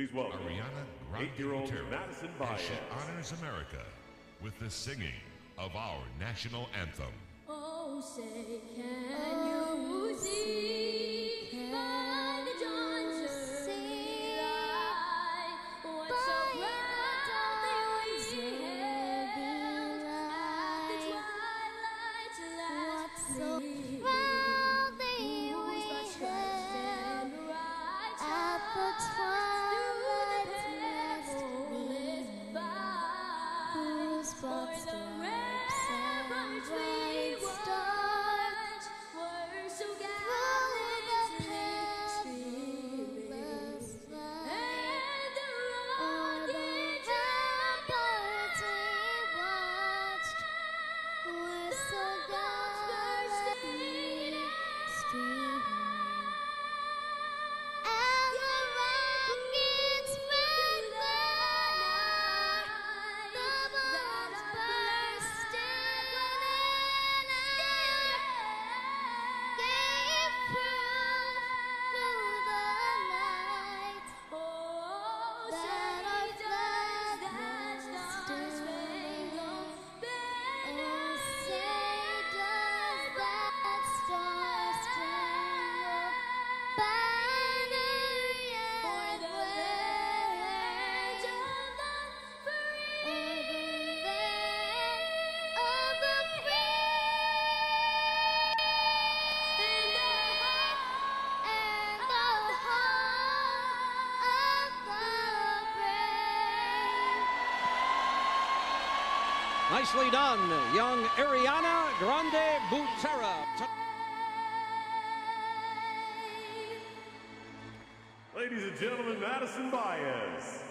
Please welcome Ariana Grande eight-year-old Madison as she honors America with the singing of our national anthem. Oh, say, can you see by the dawn's early light what so fight? For the ramparts we watched were so and the rocket ramparts We're so Nicely done, young Ariana Grande Butera. Ladies and gentlemen, Madison Baez.